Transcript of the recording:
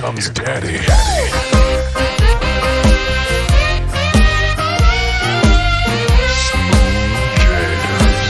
comes daddy. Smooth jazz.